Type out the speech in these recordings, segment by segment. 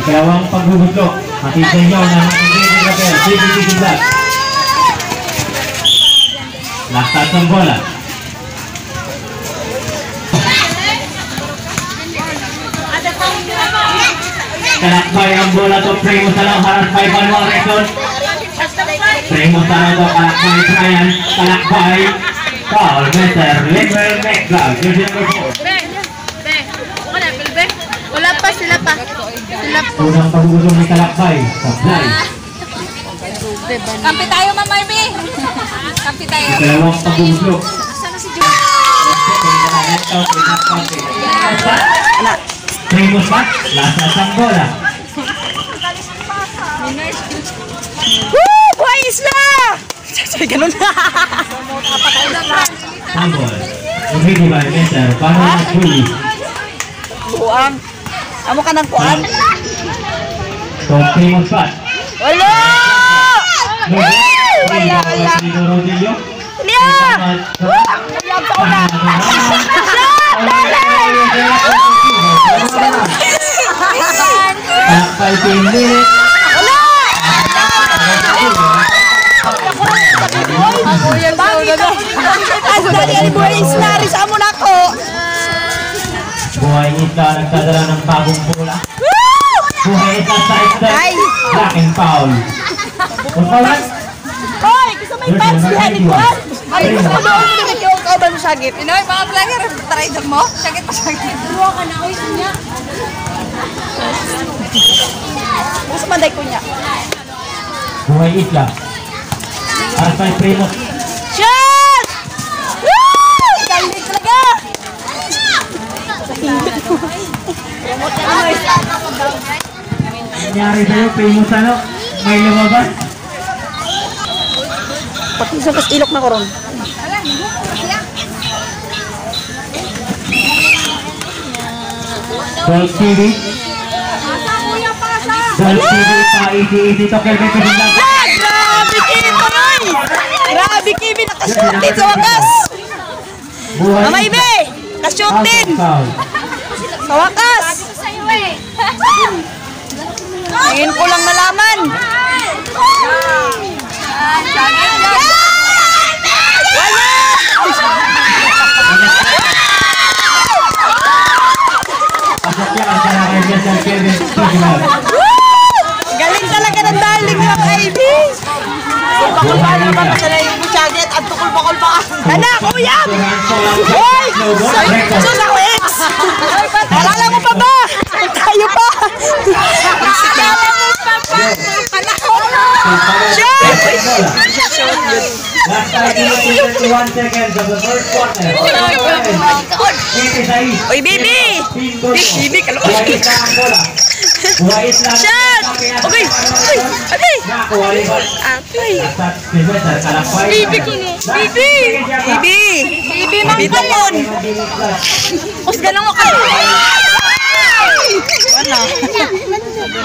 Ikalawang pagbubuslok. Hatid sa inyo ng ating David Rafael. CBTV Black. Touch ng bola. Kalakbay ang bola to Primo Salaw harap by Manuel Reson. Primo Salaw to kalakbay Brian. Kalakbay. Foul, Mr. Lemuel McLeod. Jersey number 4. Be, be. Wala pa, sila pa. Unang pagbubuslok ni Kalakbay. Supply. Kampi tayo, Mama Ivy. Kampi tayo. Ikalawang pagbubuslok. Sana si Jun. Primo Pat, lasa sang bola. Woo! Buhay isla! Sorry, ganun na. Sambol. Umidi by Mr. Panuel Juli. Buang. Amo ka ng kuan? So, Primo Pat. Wala! Wala, wala. Sino Rogelio? Lia! Takpay 10 minutes. Ang dali ang buhay isla. Rin sa amo na ako. Buhay Isla nagdadala ng bagong bola. Buhay step. Ay! Black and foul. Kung paulan, Hoy! Gusto may pants diha ni Kuan? Ay, gusto ko doon yung yung kauban mo sagit. Pinoy, mga player, try dog mo. Sakit pa sakit. Ruwa ka na, oy, sinya. Gusto manday ko niya. Buhay Isla. Para sa Primo. Shot! Woo! Galing talaga! Nangyari sa'yo, Primo Sano. May lumabas. Pati sa kas ilok na koron. Gold TV. Gold TV pa isi-isi to Kelvin Pagindang. Ah, grabe Kimi Panoy! Grabe Kimi, nakashootin sa wakas! Isla. be! Nakashootin! Foul. Sa wakas! Ngayon ko lang nalaman. Pasok niya ang kalakay niya sa Kelvin Pagindang. Galing talaga ng darling mga kaibi. Bakul ba naman sa yung busaget at tukul-bakul pa. Anak, uyam! Hoy! Sus ako ex! Alala mo pa ba? Tayo pa! Alala mo pa ba? Last time, 21 seconds of the first quarter. Titisays. Oy, baby! Baby, kalo- Shot! Okay! Uy! Okay! Kalakbay. Baby ko no! Baby! Baby! Baby, Baby tamon! Kusga lang mo ka! Wala.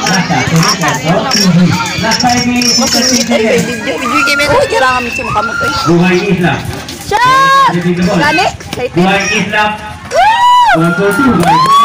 Nasa, Sylvester, TV. Last five minutes, 15 seconds. Video game ito. Kailangan mo siya makamot eh. Buhay Isla. Shot! Excited? Buhay Isla. Woo! One for two. Buhay Isla.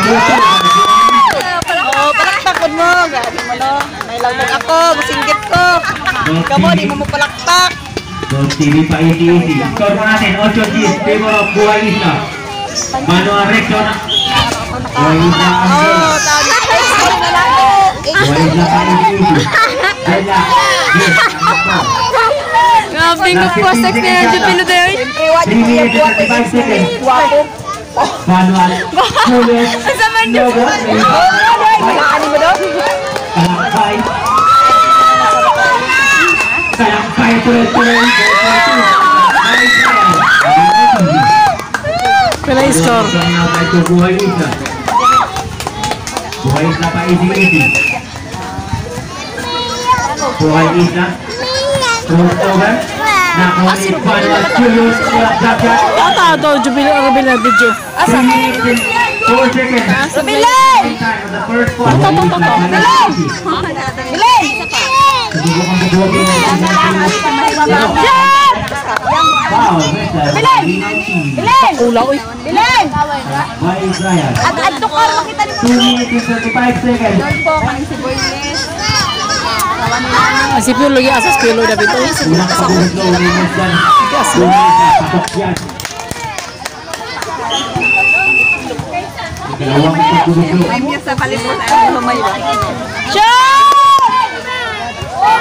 Kamu palaktakon mo. Di mo mo palaktak. Manual. Kulit Logo Makaan ibu dong Kalakpai Kalakpai Kulit-kulit Pela skor Buhay Isla Buhay Isla pa isi-isi Buhay Isla Crossover Nakulit Kulit Ata daw, jubilee ang jubilee na video. 3 minutes and 4 seconds. Jubilee! Mr. Linauti. Bilay! Ula, uy. Bilay! By Brian. At adto ka, makita ni 2 minutes and 35 seconds. Ah, si Piolo lagi asas Piolo David. Unang kabuhos low ni Mr. Buhay Isla. Good.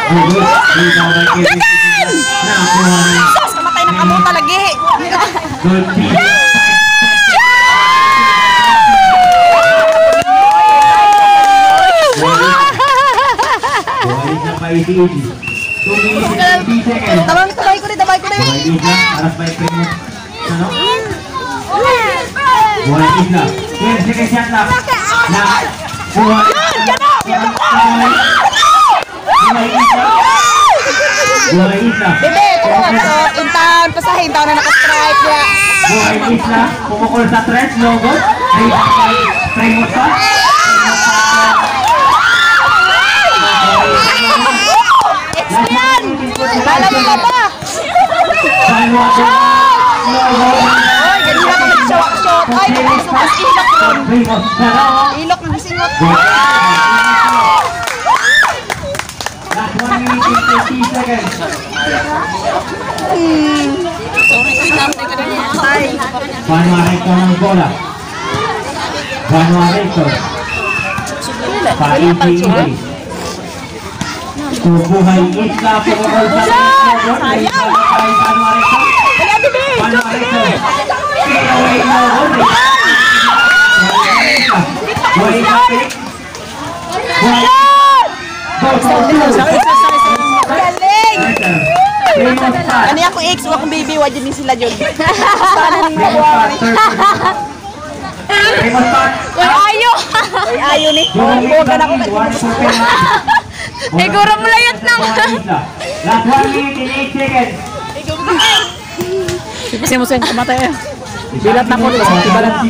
Rebound by Kevin Sigla. Nakakuha ni Sus, kamatay ng kamuta lagi. Good team. Buhay Isla pa isi-isi. 2 minutes and 50 seconds. Tabang, tabay ko rin, tabay ko rin. Buhay Isla, harap by Primus. Ano? Buhay Isla. 10 seconds shot lang. Na. Buhay. Buhay Isla. Buhay Isla. Bebe, tulungan ko. In town, pasahin, in town na naka-stripe niya. Buhay Isla. Pumukol sa tres. Logo. By Primus pa. Ilok ron. Ilok ng singot. Last 1 minute 50 seconds. Sorry, sinamte ka na yan. Panuarito ng bola. Panuarito. Panuarito. Tubuhay isla pumukol sa Sayang! Sayang! Panuarito. Panuarito. Panuarito. Ani aku X, aku baby, wajib nih sila jodoh. Ayo! Ayo nih, Buka na ako. Eh, guro mo layot na. Last one minute in 8 mata ya. Bila lagi?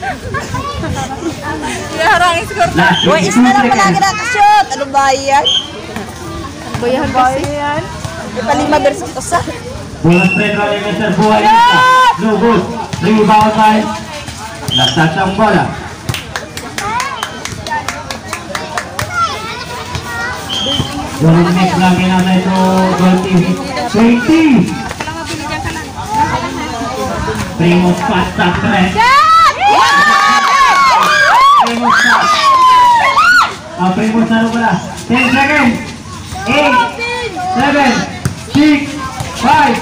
bayaran iskorta. Wah, isna na kita kasyot. Ano bayan? Bayan bayan. Ito lima versus usa. Bullet rally ni Sir Buhay. Ya! Lugod. Rebound by Nagsasang bola. Lagi namin itu 20. 20. Primos pasta. Primos pass. Ah, Primos na pala. 10 seconds. 8, 7, 6, 5,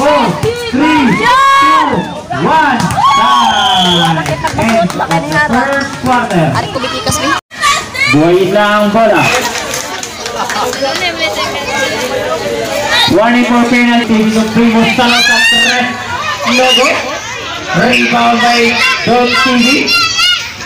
4, 3, 2, 1. Time. End the first quarter. Buhay isla ang bola. Warning for penalty yung Primos Salot at Torres logo. Rebound by Dog TV.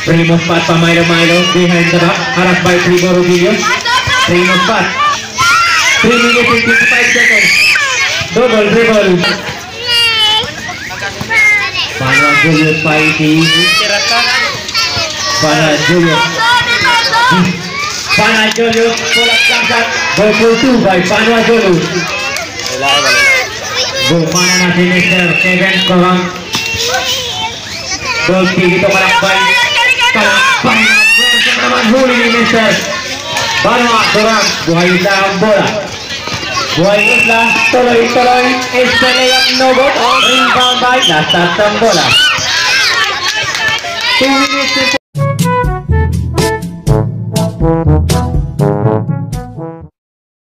Terima kasih by Milo Milo behind the back, by Rubio. Remove pass. 3 minutes and 55 seconds. Double dribble. Para Julius Paiti. Para Julius. Para Julius. Bola tangkap. Goal for two by Panwa Julius. Bumana na sinister Kevin Corang. Goal kick para. Pengalaman huli di Mister Barwa Kurang Buhay Islam Bola Buhay Islam Tuloy-tuloy Istana yang nobot Rebound by Nasa Tambola